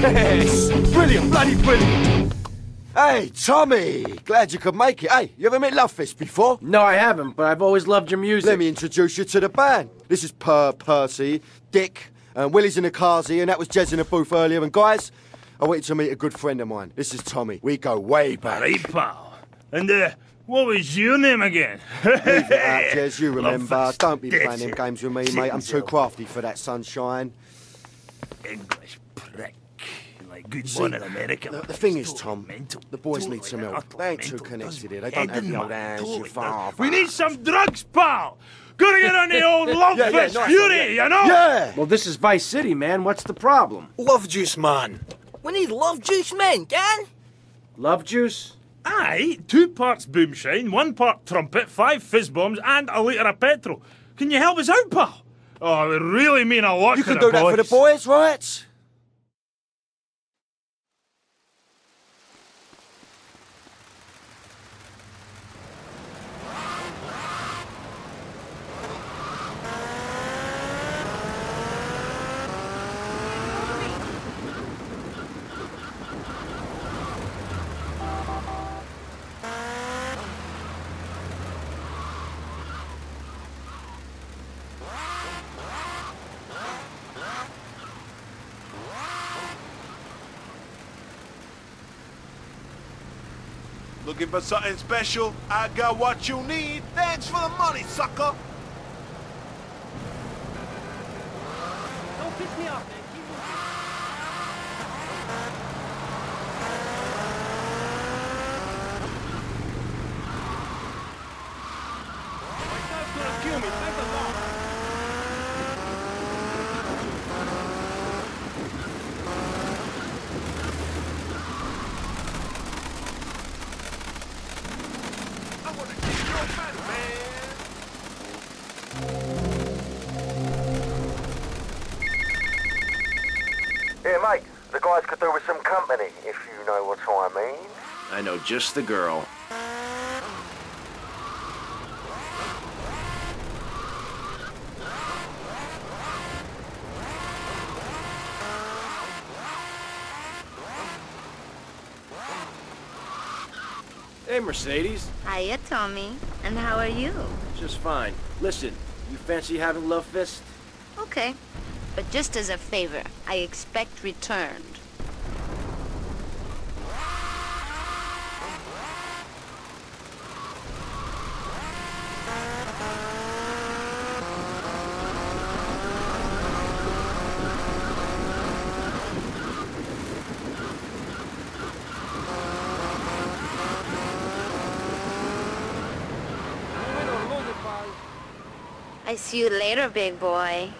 Yes! Brilliant, bloody brilliant! Hey, Tommy! Glad you could make it. Hey, you ever met Love Fist before? No, I haven't, but I've always loved your music. Let me introduce you to the band. This is Per Percy, Dick, and Willie's in the cars here, and that was Jez in the booth earlier. And guys, I want you to meet a good friend of mine. This is Tommy. We go way back. Right, pal. And, uh, what was your name again? Leave it out, Jez, you remember. Love Fist. Don't be That's playing them games with me, mate. I'm too crafty for that sunshine. English prick. Like good See, one in America. The, the thing is, Totally Tom, mental. the boys Totally need some help. utterly They ain't too mental. connected here. They don't have and the old hands, totally your father. We need some drugs, pal. Gotta get on the old love Yeah, yeah, fist nice yeah. you know? Yeah! Well, this is Vice City, man. What's the problem? Love juice, man. We need love juice men, can? Love juice? Aye, two parts boomshine, one part trumpet, five fizz bombs, and a litre of petrol. Can you help us out, pal? Oh, it would really mean a lot You to can the do that for the boys. boys, right? Looking for something special? I got what you need. Thanks for the money, sucker. Don't piss me off, man. Keep moving. I Here, mate. The guys could do with some company, if you know what I mean. I know just the girl. Hey, Mercedes. Hiya, Tommy. And how are you? Just fine. Listen, you fancy having Love Fist? Okay. But just as a favor, I expect returned. I see you later, big boy.